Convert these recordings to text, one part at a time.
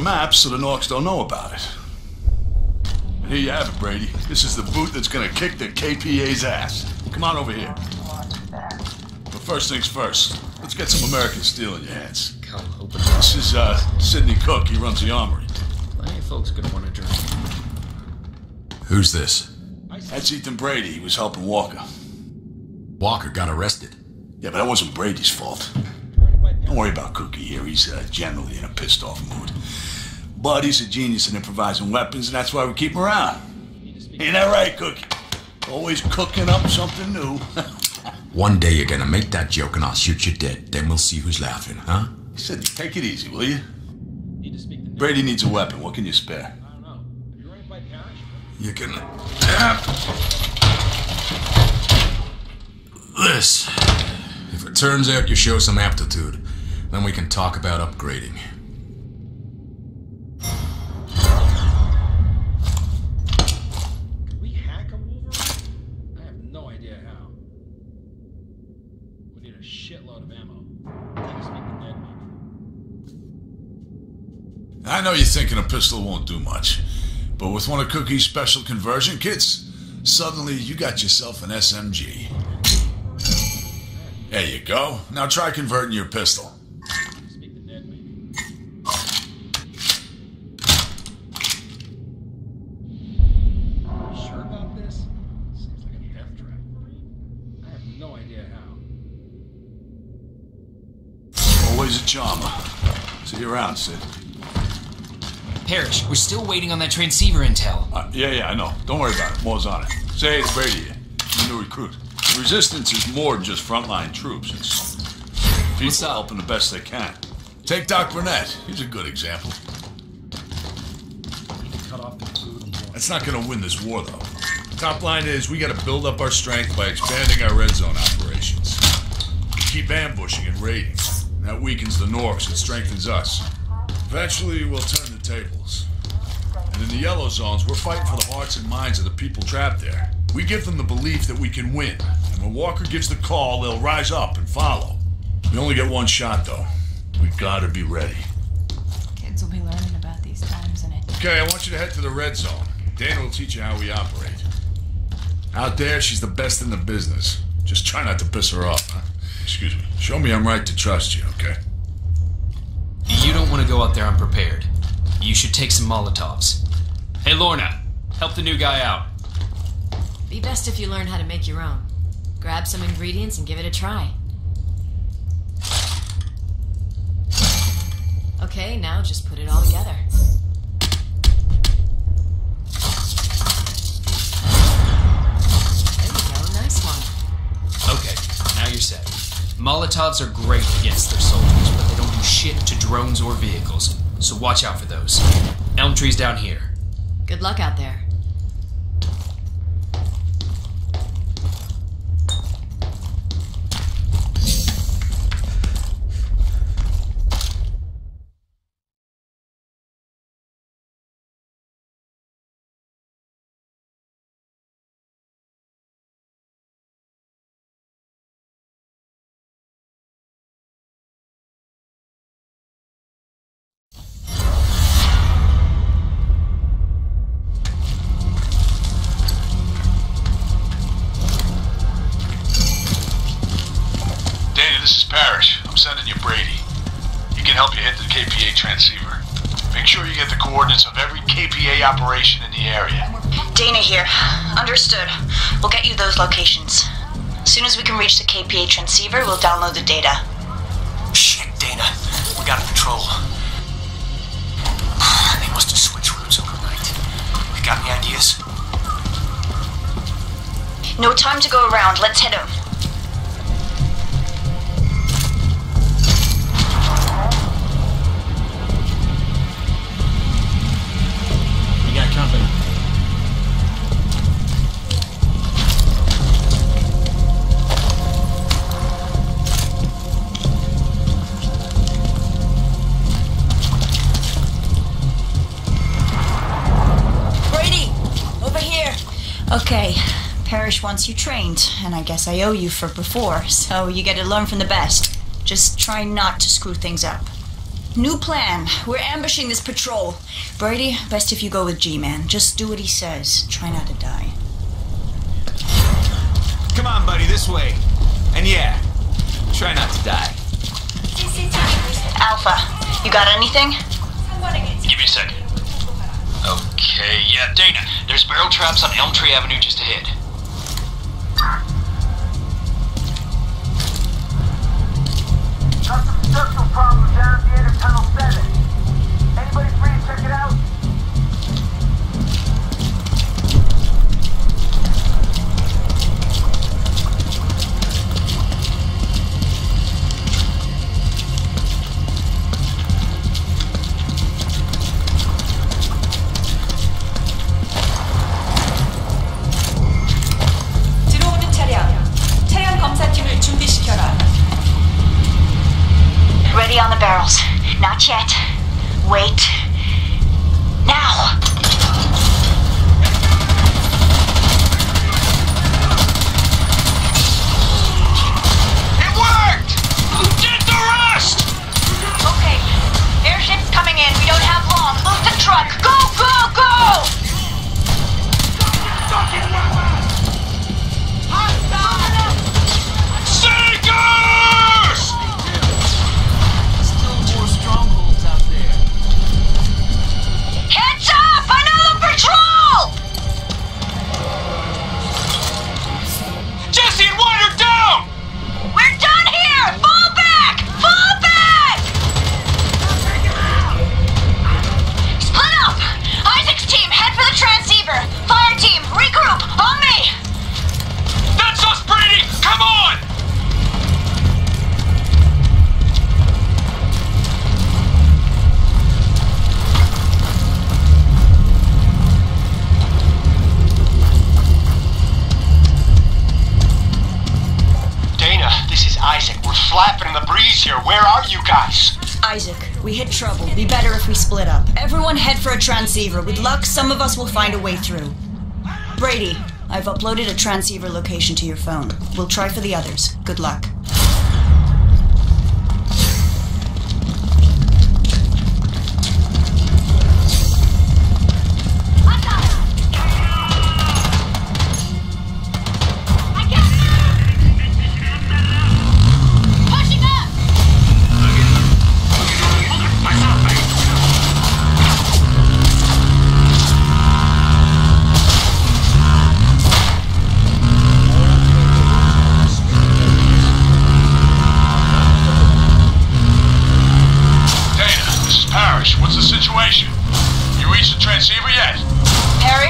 Maps so the Norks don't know about it. And here you have it, Brady. This is the boot that's gonna kick the KPA's ass. Come on over here. But first things first, let's get some American steel in your hands. Come, open This is, uh, Sidney Cook. He runs the armory. Plenty of folks gonna want to drink. Who's this? That's Ethan Brady. He was helping Walker. Walker got arrested. Yeah, but that wasn't Brady's fault. Don't worry about Cookie here. He's uh, generally in a pissed off mood. But he's a genius in improvising weapons, and that's why we keep him around. Ain't that right, Cookie? Always cooking up something new. One day you're gonna make that joke and I'll shoot you dead. Then we'll see who's laughing, huh? Sidney, take it easy, will you? Brady needs a weapon. What can you spare? I don't know. You're gonna tap this. If it turns out you show some aptitude, then we can talk about upgrading. We hack a Wolverine? I have no idea how. We need a shitload of ammo. Take a speak to Deadman. I know you're thinking a pistol won't do much, but with one of Cookie's special conversion kits, suddenly you got yourself an SMG. There you go. Now try converting your pistol. Around, Sid. Parrish, we're still waiting on that transceiver intel. Uh, yeah, yeah, I know. Don't worry about it. Moon's on it. Say it's Brady here. I'm a new recruit. The resistance is more than just frontline troops. It's people What's up? helping the best they can. Take Doc Burnett. He's a good example. Cut off the food and water. That's not going to win this war, though. Top line is we got to build up our strength by expanding our red zone operations. We keep ambushing and raiding. That weakens the Norks and strengthens us. Eventually, we'll turn the tables. And in the yellow zones, we're fighting for the hearts and minds of the people trapped there. We give them the belief that we can win. And when Walker gives the call, they'll rise up and follow. We only get one shot, though. We gotta be ready. Kids will be learning about these times in it. Okay, I want you to head to the red zone. Dana will teach you how we operate. Out there, she's the best in the business. Just try not to piss her off, huh? Excuse me. Show me I'm right to trust you, okay? Don't want to go out there unprepared. You should take some Molotovs. Hey, Lorna, help the new guy out. Be best if you learn how to make your own. Grab some ingredients and give it a try. Okay, now just put it all together. There we go, nice one. Okay, now you're set. Molotovs are great against their soldiers, shit to drones or vehicles. So watch out for those. Elm tree's down here. Good luck out there. This is Parrish. I'm sending you Brady. He can help you hit the KPA transceiver. Make sure you get the coordinates of every KPA operation in the area. Dana here. Understood. We'll get you those locations. As soon as we can reach the KPA transceiver, we'll download the data. Shit, Dana. We got a patrol. They must have switched routes overnight. You got any ideas? No time to go around. Let's hit 'em. Okay. Parrish wants you trained, and I guess I owe you for before, so you get to learn from the best. Just try not to screw things up. New plan. We're ambushing this patrol. Brady, best if you go with G-Man. Just do what he says. Try not to die. Come on, buddy, this way. And yeah, try not to die. Alpha, you got anything? Give me a second. Okay, yeah, Dana. There's barrel traps on Elm Tree Avenue just ahead. Got some structural problems down at the end of Tunnel 7. Anybody free to check it out? You guys? Isaac, we hit trouble. Be better if we split up. Everyone head for a transceiver. With luck, some of us will find a way through. Brady, I've uploaded a transceiver location to your phone. We'll try for the others. Good luck.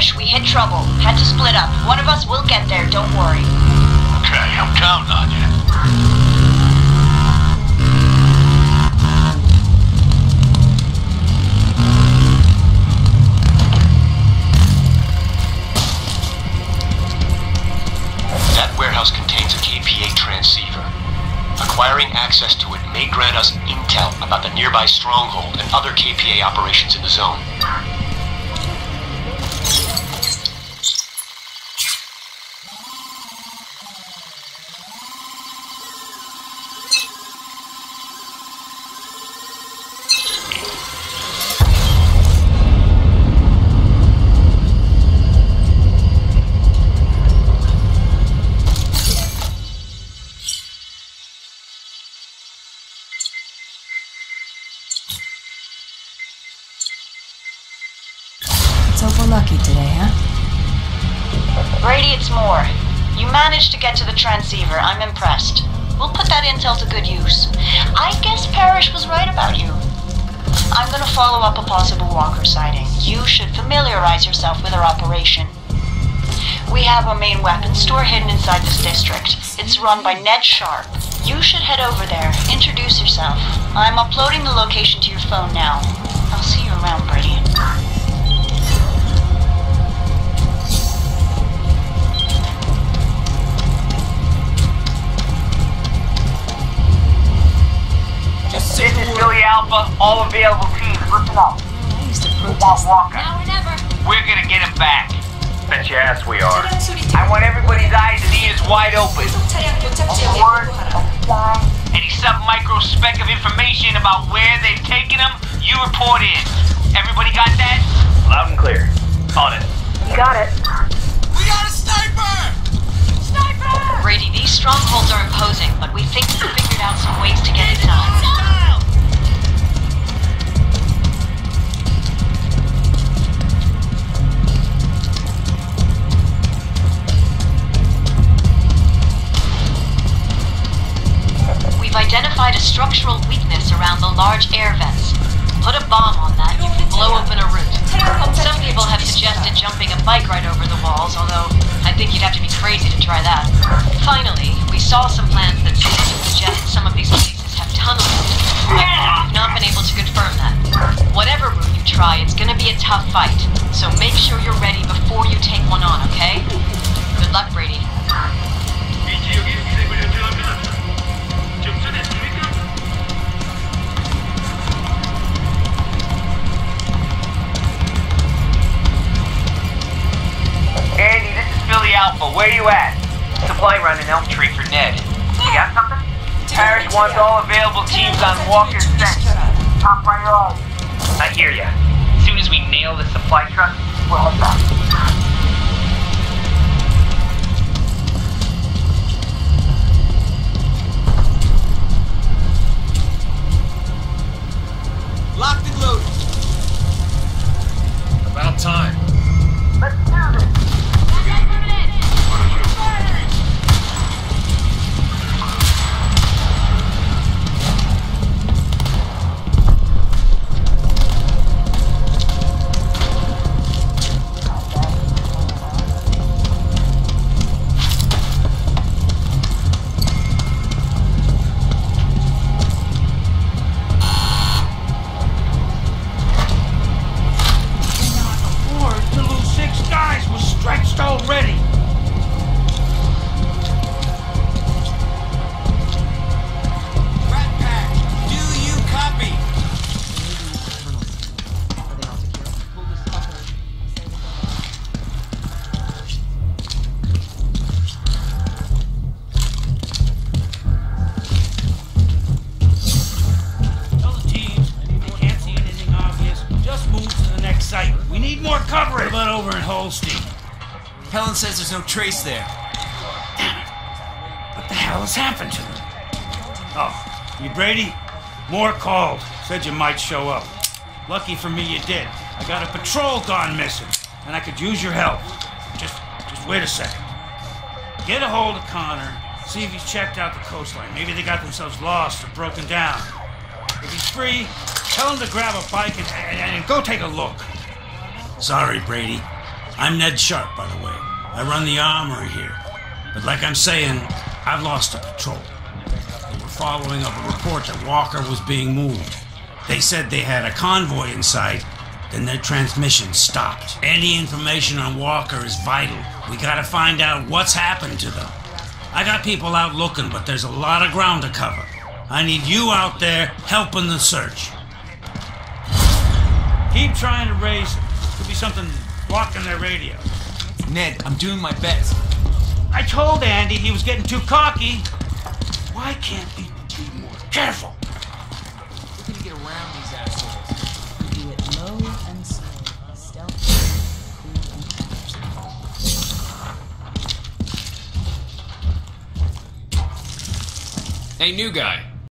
Parrish, we hit trouble. Had to split up. One of us will get there, don't worry. Okay, I'm counting on you. That warehouse contains a KPA transceiver. Acquiring access to it may grant us intel about the nearby stronghold and other KPA operations in the zone. Managed to get to the transceiver. I'm impressed. We'll put that intel to good use. I guess Parrish was right about you. I'm gonna follow up a possible Walker sighting. You should familiarize yourself with our operation. We have a main weapons store hidden inside this district. It's run by Ned Sharp. You should head over there. Introduce yourself. I'm uploading the location to your phone now. I'll see you around, Brady. All available teams, listen up. Ways to. Now or never. We're gonna get him back. Bet your ass we are. I want everybody's eyes and ears wide open. A word, a any sub-micro speck of information about where they've taken him, you report in. Everybody got that? Loud and clear. On it. You got it. We got a sniper! Sniper. Brady, these strongholds are imposing, but we think we figured out some ways to get inside. We've identified a structural weakness around the large air vents. Put a bomb on that, you can blow open a route. Some people have suggested jumping a bike right over the walls, although I think you'd have to be crazy to try that. Finally, we saw some plans that seem to suggest some of these places have tunnels. We've not been able to confirm that. Whatever route you try, it's gonna be a tough fight. So make sure you're ready before you take one on, okay? Good luck, Brady. Supply run in Elmtree for Ned. You got something? Parrish wants all available teams on Walker's scent. Top priority. I hear ya. As soon as we nail the supply truck, we'll head back. There's no trace there. Damn it. What the hell has happened to them? Oh, you Brady? Moon called. Said you might show up. Lucky for me you did. I got a patrol gone missing, and I could use your help. Just, just wait a second. Get a hold of Connor. See if he's checked out the coastline. Maybe they got themselves lost or broken down. If he's free, tell him to grab a bike and, and, and go take a look. Sorry, Brady. I'm Ned Sharp, by the way. I run the armory here. But like I'm saying, I've lost a patrol. They were following up a report that Walker was being moved. They said they had a convoy in sight, then their transmission stopped. Any information on Walker is vital. We gotta find out what's happened to them. I got people out looking, but there's a lot of ground to cover. I need you out there helping the search. Keep trying to raise them. Could be something blocking their radio. Ned, I'm doing my best. I told Andy he was getting too cocky. Why can't he be more careful? We're gonna get around these assholes. Do it low and slow. Stealthy, cool and Hey, new guy.